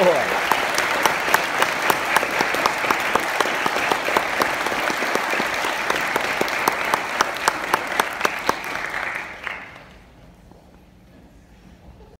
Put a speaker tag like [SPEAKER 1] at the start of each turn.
[SPEAKER 1] org.